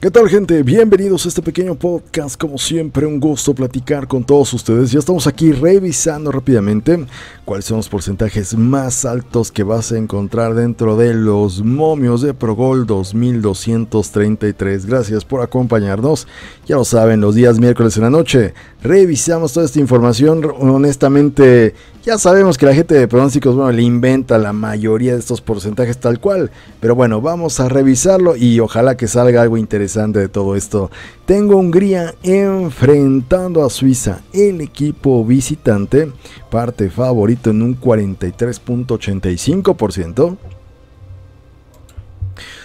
¿Qué tal gente? Bienvenidos a este pequeño podcast. Como siempre, un gusto platicar con todos ustedes. Ya estamos aquí revisando rápidamente cuáles son los porcentajes más altos que vas a encontrar dentro de los momios de Progol 2233. Gracias por acompañarnos. Ya lo saben, los días miércoles en la noche revisamos toda esta información. Honestamente, ya sabemos que la gente de pronósticos, bueno, le inventa la mayoría de estos porcentajes tal cual. Pero bueno, vamos a revisarlo y ojalá que salga algo interesante de todo esto. Tengo Hungría enfrentando a Suiza, el equipo visitante, parte favorito en un 43.85%.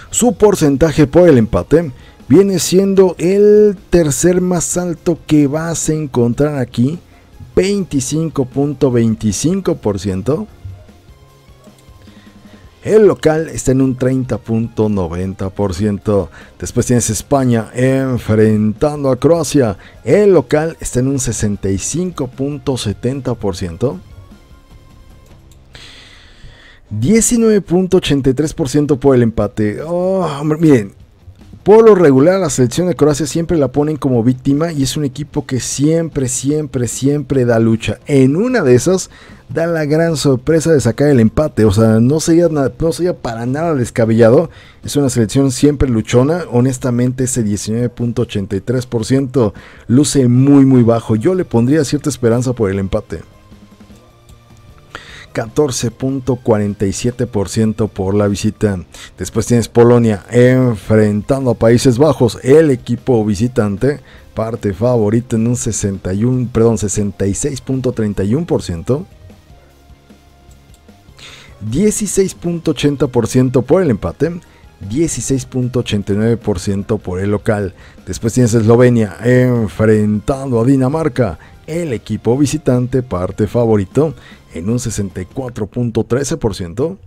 Su porcentaje por el empate viene siendo el tercer más alto que vas a encontrar aquí, 25.25%. El local está en un 30.90%. Después tienes España enfrentando a Croacia. El local está en un 65.70%. 19.83% por el empate. Oh, miren, por lo regular, la selección de Croacia siempre la ponen como víctima y es un equipo que siempre, siempre, siempre da lucha. En una de esas, da la gran sorpresa de sacar el empate. O sea, no sería, no sería para nada descabellado. Es una selección siempre luchona. Honestamente, ese 19.83% luce muy, muy bajo. Yo le pondría cierta esperanza por el empate. 14.47% por la visita. Después tienes Polonia enfrentando a Países Bajos, el equipo visitante, parte favorita en un 61, perdón, 66.31%. 16.80% por el empate, 16.89% por el local. Después tienes Eslovenia enfrentando a Dinamarca, el equipo visitante, parte favorito en un 64.13%.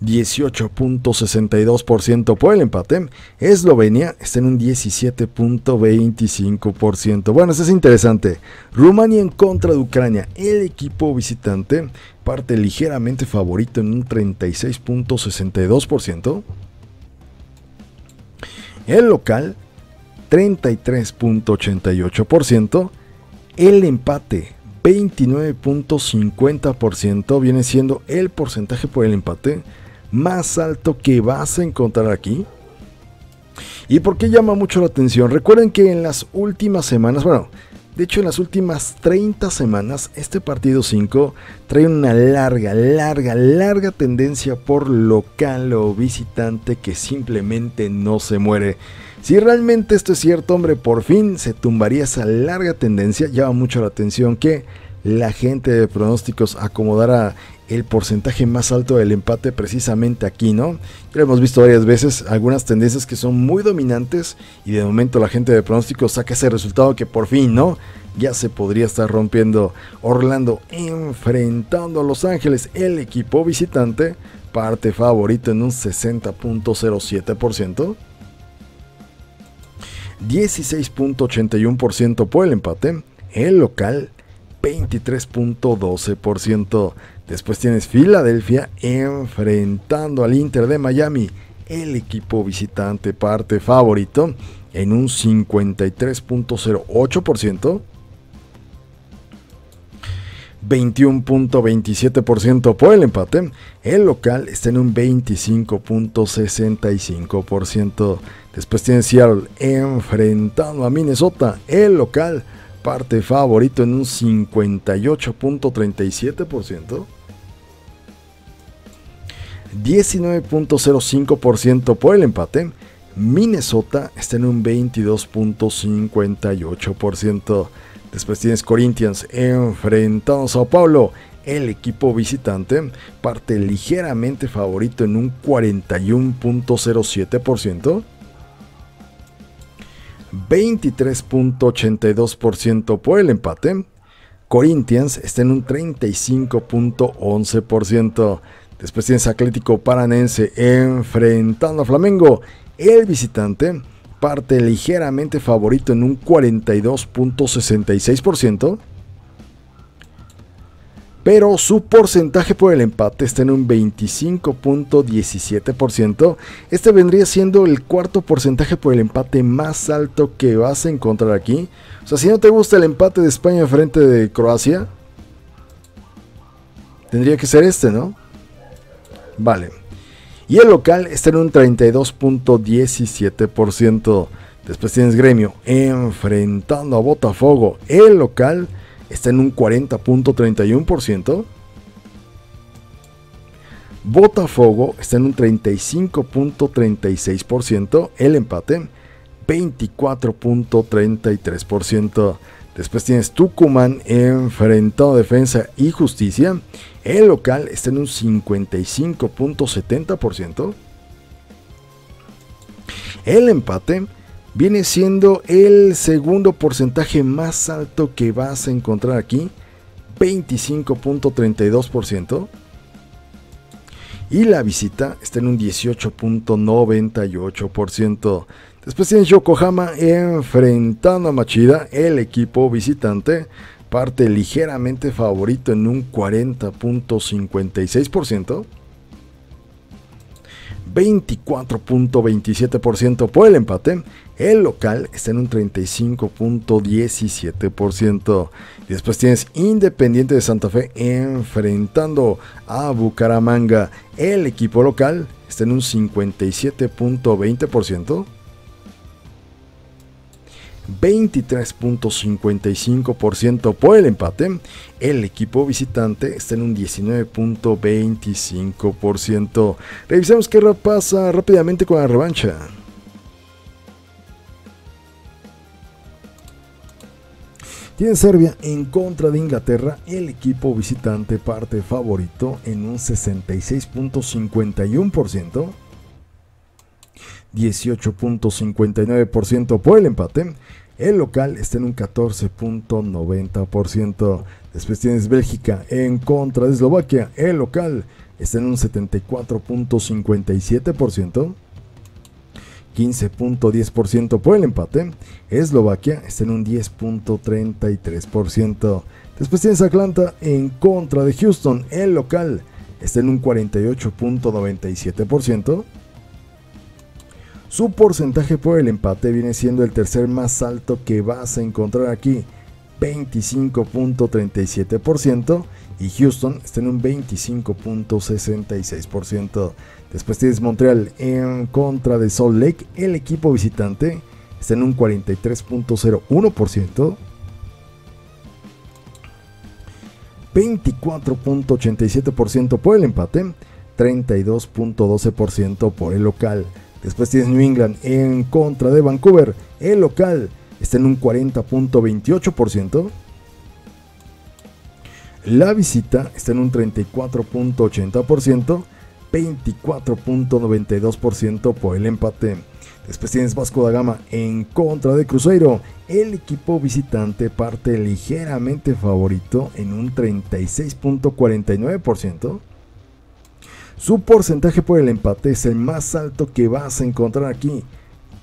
18.62% por el empate. Eslovenia está en un 17.25%. Bueno, eso es interesante. Rumania en contra de Ucrania. El equipo visitante parte ligeramente favorito en un 36.62%. El local 33.88%. El empate 29.50% viene siendo el porcentaje por el empate más alto que vas a encontrar aquí. ¿Y por qué llama mucho la atención? Recuerden que en las últimas semanas, bueno, de hecho en las últimas 30 semanas, este partido 5 trae una larga, larga, larga tendencia por local o visitante que simplemente no se muere. Si realmente esto es cierto, hombre, por fin se tumbaría esa larga tendencia. Llama mucho la atención que la gente de pronósticos acomodara el porcentaje más alto del empate precisamente aquí, ¿no? Ya lo hemos visto varias veces, algunas tendencias que son muy dominantes y de momento la gente de pronósticos saca ese resultado que por fin, ¿no? Ya se podría estar rompiendo Orlando enfrentando a Los Ángeles, el equipo visitante, parte favorito en un 60.07%. 16.81% por el empate. El local 23.12%. Después tienes Filadelfia enfrentando al Inter de Miami. El equipo visitante parte favorito en un 53.08%. 21.27% por el empate. El local está en un 25.65%. Después tiene Seattle enfrentando a Minnesota. El local parte favorito en un 58.37%. 19.05% por el empate. Minnesota está en un 22.58%. Después tienes Corinthians enfrentando a Sao Paulo. El equipo visitante parte ligeramente favorito en un 41.07%. 23.82% por el empate. Corinthians está en un 35.11%. Después tienes Atlético Paranense enfrentando a Flamengo. El visitante parte ligeramente favorito en un 42.66%. pero su porcentaje por el empate está en un 25.17%. Este vendría siendo el cuarto porcentaje por el empate más alto que vas a encontrar aquí. O sea, si no te gusta el empate de España frente de Croacia, tendría que ser este, ¿no? Vale. Y el local está en un 32.17%. Después tienes Gremio enfrentando a Botafogo. El local está en un 40.31%. Botafogo está en un 35.36%. El empate 24.33%. Después tienes Tucumán enfrentado a Defensa y Justicia. El local está en un 55.70%. El empate viene siendo el segundo porcentaje más alto que vas a encontrar aquí, 25.32%. Y la visita está en un 18.98%. Después tienes Yokohama enfrentando a Machida, el equipo visitante, parte ligeramente favorito en un 40.56%. 24.27% por el empate. El local está en un 35.17%. Y después tienes Independiente de Santa Fe enfrentando a Bucaramanga. El equipo local está en un 57.20%. 23.55% por el empate. El equipo visitante está en un 19.25%. Revisemos qué pasa rápidamente con la revancha. Tiene Serbia en contra de Inglaterra, el equipo visitante parte favorito en un 66.51%. 18.59% por el empate. El local está en un 14.90%. Después tienes Bélgica en contra de Eslovaquia. El local está en un 74.57%. 15.10% por el empate. Eslovaquia está en un 10.33%. Después tienes Atlanta en contra de Houston. El local está en un 48.97%. Su porcentaje por el empate viene siendo el tercer más alto que vas a encontrar aquí, 25.37%, y Houston está en un 25.66%. Después tienes Montreal en contra de Salt Lake, el equipo visitante está en un 43.01%. 24.87% por el empate, 32.12% por el local. Después tienes New England en contra de Vancouver. El local está en un 40.28%. La visita está en un 34.80%. 24.92% por el empate. Después tienes Vasco da Gama en contra de Cruzeiro. El equipo visitante parte ligeramente favorito en un 36.49%. Su porcentaje por el empate es el más alto que vas a encontrar aquí,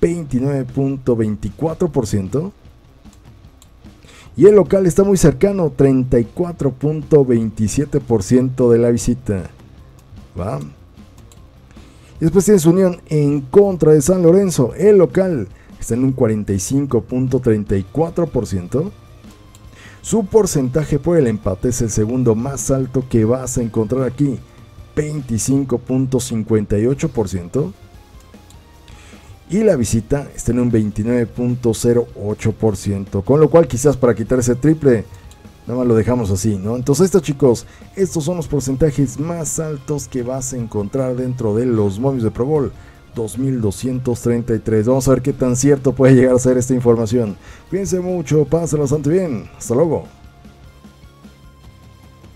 29.24%. Y el local está muy cercano, 34.27% de la visita. ¿Va? Después tienes Unión en contra de San Lorenzo. El local está en un 45.34%. Su porcentaje por el empate es el segundo más alto que vas a encontrar aquí, 25.58%. Y la visita está en un 29.08%. Con lo cual quizás para quitar ese triple, nada más lo dejamos así, ¿no? Entonces estos chicos, estos son los porcentajes más altos que vas a encontrar dentro de los momios de Pro Bowl. 2233. Vamos a ver qué tan cierto puede llegar a ser esta información. Cuídense mucho, pásenlo bastante bien. Hasta luego.